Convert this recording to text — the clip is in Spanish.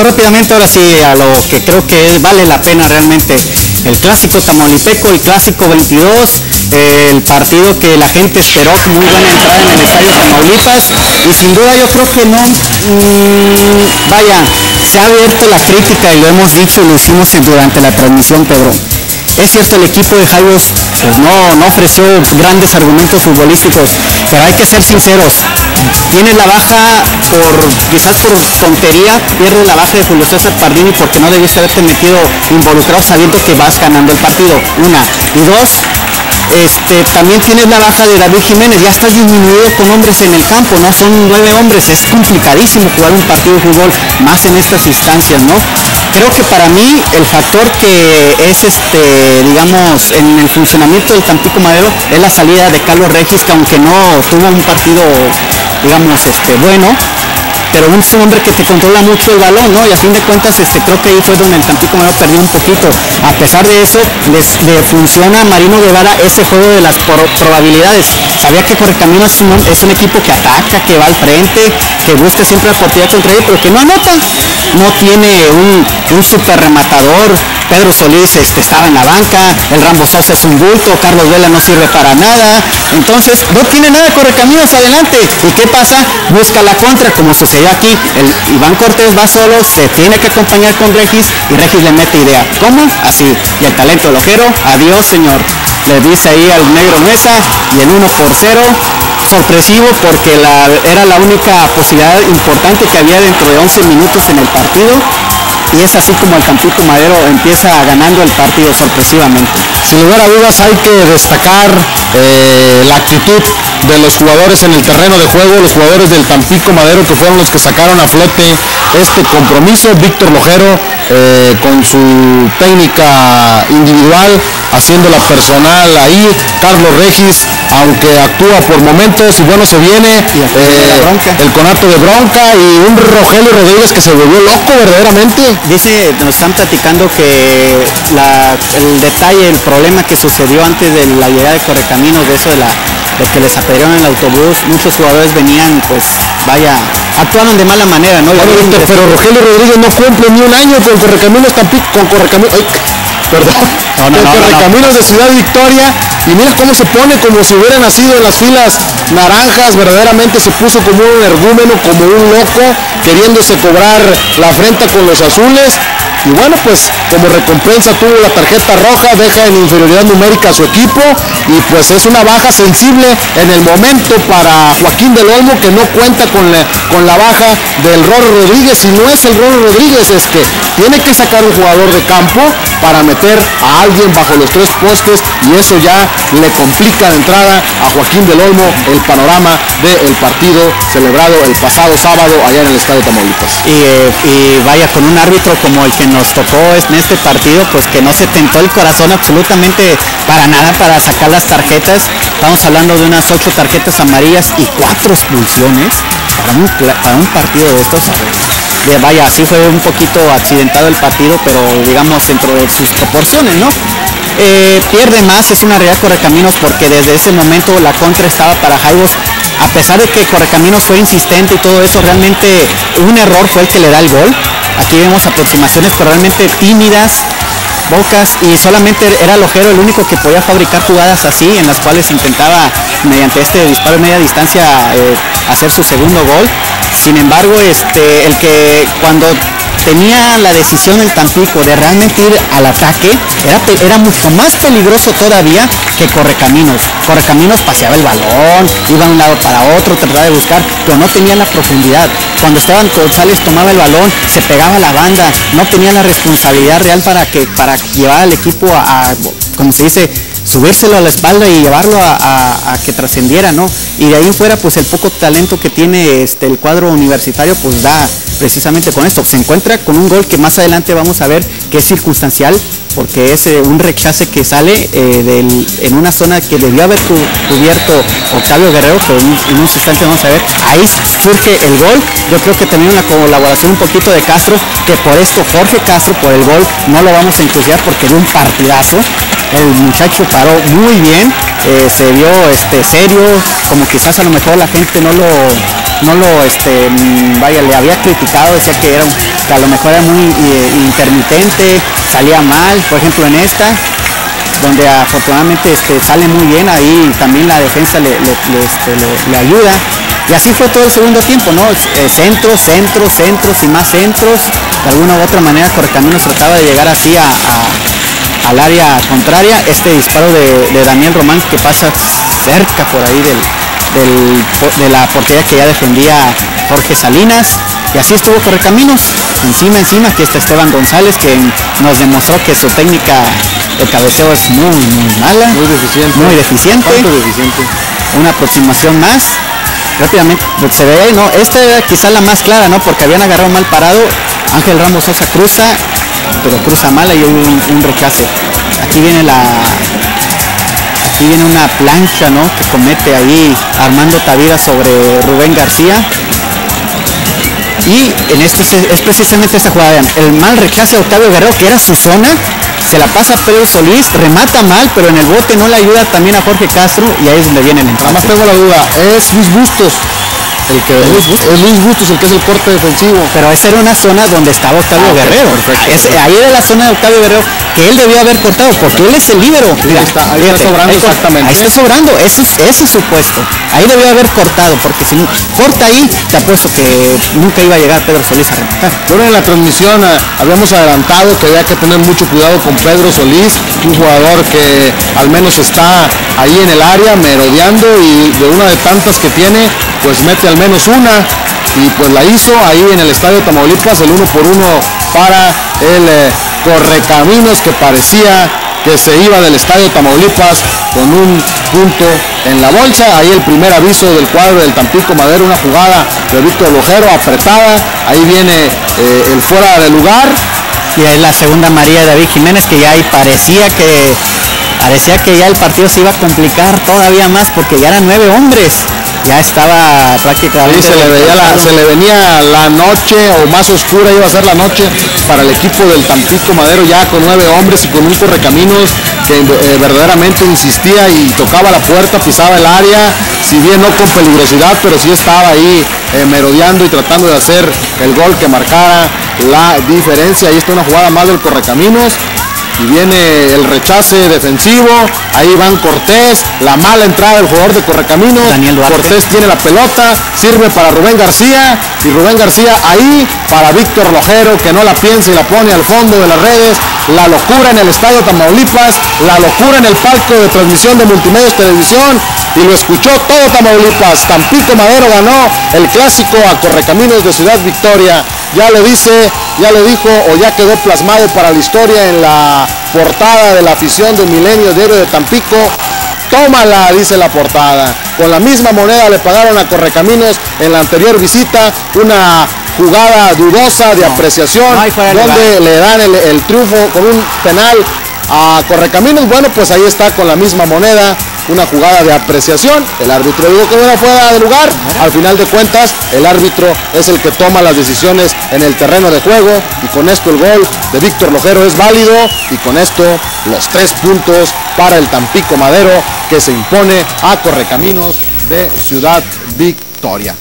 Rápidamente ahora sí a lo que creo que vale la pena realmente. El clásico tamaulipeco, el clásico 22, el partido que la gente esperó muy buena entrada en el estadio Tamaulipas y sin duda yo creo que no, mmm, vaya, se ha abierto la crítica y lo hemos dicho, lo hicimos durante la transmisión Pedro es cierto, el equipo de Jaivos pues no, no ofreció grandes argumentos futbolísticos, pero hay que ser sinceros. Tiene la baja por, quizás por tontería, pierde la baja de Julio César Pardini porque no debiste haberte metido involucrado sabiendo que vas ganando el partido. Una. Y dos, este, también tienes la baja de David Jiménez, ya estás disminuido con hombres en el campo, ¿no? Son nueve hombres, es complicadísimo jugar un partido de fútbol, más en estas instancias, ¿no? Creo que para mí el factor que es este, digamos, en el funcionamiento del Tampico Madero es la salida de Carlos Regis, que aunque no tuvo un partido, digamos, este, bueno, pero un hombre que te controla mucho el balón, ¿no? Y a fin de cuentas, este, creo que ahí fue donde el Tampico Madero perdió un poquito. A pesar de eso, le funciona a Marino Guevara ese juego de las probabilidades. Sabía que Correcaminos es un, equipo que ataca, que va al frente, que busca siempre la oportunidad contra él, pero que no anota. No tiene un, un super rematador. Pedro Solís este, estaba en la banca, el Rambo Sosa es un bulto, Carlos Vela no sirve para nada. Entonces, no tiene nada Correcaminos adelante. ¿Y qué pasa? Busca la contra, como aquí. El Iván Cortés va solo, se tiene que acompañar con Regis y Regis le mete idea. ¿Cómo? Así. Y el talento lojero, adiós señor. Le dice ahí al negro Mesa y el 1 por 0 sorpresivo porque la, era la única posibilidad importante que había dentro de 11 minutos en el partido y es así como el Tampico Madero empieza ganando el partido sorpresivamente. Sin lugar a dudas hay que destacar eh, la actitud de los jugadores en el terreno de juego, los jugadores del Tampico Madero que fueron los que sacaron a flote este compromiso. Víctor Lojero eh, con su técnica individual, haciéndola personal ahí. Carlos Regis, aunque actúa por momentos y bueno, se viene eh, el conato de bronca y un Rogelio Rodríguez que se volvió loco verdaderamente. Dice, nos están platicando que el detalle, el problema que sucedió antes de la llegada de Correcaminos, de eso de, la, de que les apedrearon el autobús, muchos jugadores venían, pues, vaya, actuaron de mala manera, ¿no? pero Rogelio Rodríguez no cumple ni un año con Correcaminos Tampico, con Correcaminos, perdón, no, no, con Correcaminos de Ciudad Victoria, y mira cómo se pone como si hubiera nacido en las filas naranjas, verdaderamente se puso como un ergúmeno, como un loco, queriéndose cobrar la afrenta con los azules, y bueno, pues como recompensa tuvo la tarjeta roja, deja en inferioridad numérica a su equipo y pues es una baja sensible en el momento para Joaquín del Olmo que no cuenta con la, con la baja del Roro Rodríguez y no es el Roro Rodríguez, es que tiene que sacar un jugador de campo para meter a alguien bajo los tres postes y eso ya le complica de entrada a Joaquín del Olmo el panorama del partido celebrado el pasado sábado allá en el Estadio Tamaulipas. Y, eh, y vaya con un árbitro como el que nos tocó en este partido, pues que no se tentó el corazón absolutamente para nada para sacar las tarjetas. Estamos hablando de unas ocho tarjetas amarillas y cuatro expulsiones para un, para un partido de estos. De, vaya, así fue un poquito accidentado el partido, pero digamos dentro de sus proporciones, ¿no? Eh, pierde más, es una realidad Correcaminos porque desde ese momento la contra estaba para Jaivos. A pesar de que Correcaminos fue insistente y todo eso, realmente un error fue el que le da el gol. Aquí vemos aproximaciones pero realmente tímidas, bocas y solamente era Lojero el único que podía fabricar jugadas así en las cuales intentaba mediante este disparo de media distancia eh, hacer su segundo gol. Sin embargo, este, el que cuando tenía la decisión el Tampico de realmente ir al ataque, era, era mucho más peligroso todavía que Correcaminos. Correcaminos paseaba el balón, iba de un lado para otro, trataba de buscar, pero no tenía la profundidad. Cuando Esteban González tomaba el balón, se pegaba la banda, no tenía la responsabilidad real para, que, para llevar al equipo a, como se dice, subírselo a la espalda y llevarlo a, que trascendiera, ¿no? Y de ahí fuera, pues el poco talento que tiene este, el cuadro universitario, pues da precisamente con esto. Se encuentra con un gol que más adelante vamos a ver que es circunstancial, porque es eh, un rechace que sale eh, en una zona que debió haber cubierto Octavio Guerrero, pero en, un instante vamos a ver, ahí surge el gol. Yo creo que también una colaboración un poquito de Castro, que por esto Jorge Castro por el gol no lo vamos a entusiasmar porque dio un partidazo. El muchacho paró muy bien, eh, se vio este, serio, como quizás a lo mejor la gente no lo, no lo, este, mm, vaya, le había criticado, decía que, era, que a lo mejor era muy eh, intermitente, salía mal, por ejemplo en esta, donde afortunadamente este, sale muy bien, ahí también la defensa le, este, ayuda. Y así fue todo el segundo tiempo, ¿no? Eh, centros, centros, centros y más centros. De alguna u otra manera Correcaminos trataba de llegar así al área contraria. Este disparo de, Daniel Román que pasa cerca por ahí de la portería que ya defendía Jorge Salinas. Y así estuvo Correcaminos, encima, encima, aquí está Esteban González que nos demostró que su técnica de cabeceo es muy, muy mala. Muy deficiente. Muy deficiente. deficiente? Una aproximación más. Rápidamente, se ve ahí, ¿no? Esta era quizá la más clara, ¿no? Porque habían agarrado mal parado. Ángel Ramos Sosa cruza, pero cruza mala y un, un rechace. Aquí viene la, aquí viene una plancha ¿no? que comete ahí Armando Tavira sobre Rubén García y en este es precisamente esta jugada, vean, el mal rechace a Octavio Guerrero, que era su zona, se la pasa a Pedro Solís, remata mal, pero en el bote no le ayuda también a Jorge Castro y ahí es donde viene el empate. Nada más tengo la duda, es Luis Bustos el que es Luis Bustos. el que es el corte defensivo. Pero esa era una zona donde estaba Octavio ah, Guerrero. ahí era la zona de Octavio Guerrero que él debió haber cortado, porque él es el líbero. ahí está sobrando exactamente. Ahí está sobrando, ese, ese es su puesto. Ahí debió haber cortado, porque si corta ahí, te apuesto que nunca iba a llegar Pedro Solís a rematar. Bueno, en la transmisión eh, habíamos adelantado que había que tener mucho cuidado con Pedro Solís, un jugador que al menos está ahí en el área merodeando y de una de tantas que tiene, pues mete al menos una y pues la hizo ahí en el estadio Tamaulipas el uno por uno para el eh, Correcaminos que parecía que se iba del estadio Tamaulipas con un punto en la bolsa. Ahí el primer aviso del cuadro del Tampico Madero, una jugada de Víctor Lojero apretada. Ahí viene eh, el fuera de lugar. Y ahí la segunda María David Jiménez que ya ahí parecía que parecía que ya el partido se iba a complicar todavía más porque ya eran nueve hombres ya estaba prácticamente... se, le veía se le venía la noche o más oscura iba a ser la noche para el equipo del Tampico Madero ya con nueve hombres y con un correcaminos que eh, verdaderamente insistía y tocaba la puerta, pisaba el área, si bien no con peligrosidad, pero sí estaba ahí eh, merodeando y tratando de hacer el gol que marcara la diferencia. Ahí está una jugada más del correcaminos y viene el rechace defensivo, ahí van Cortés, la mala entrada del jugador de Correcaminos, Cortés tiene la pelota, sirve para Rubén García y Rubén García ahí para Víctor Lojero que no la piensa y la pone al fondo de las redes, la locura en el estadio Tamaulipas, la locura en el palco de transmisión de Multimedios Televisión y lo escuchó todo Tamaulipas, Tampico Madero ganó el clásico a Correcaminos de Ciudad Victoria ya lo dice, ya lo dijo o ya quedó plasmado para la historia en la portada de la afición del Milenio Diario de Tampico. Tómala, dice la portada. Con la misma moneda le pagaron a Correcaminos en la anterior visita una jugada dudosa de apreciación donde le dan el, el triunfo con un penal a Correcaminos. Bueno, pues ahí está con la misma moneda una jugada de apreciación. El árbitro dijo que no fuera de lugar. Al final de cuentas, el árbitro es el que toma las decisiones en el terreno de juego. Y con esto el gol de Víctor Lojero es válido. Y con esto los tres puntos para el Tampico Madero que se impone a Correcaminos de Ciudad Victoria.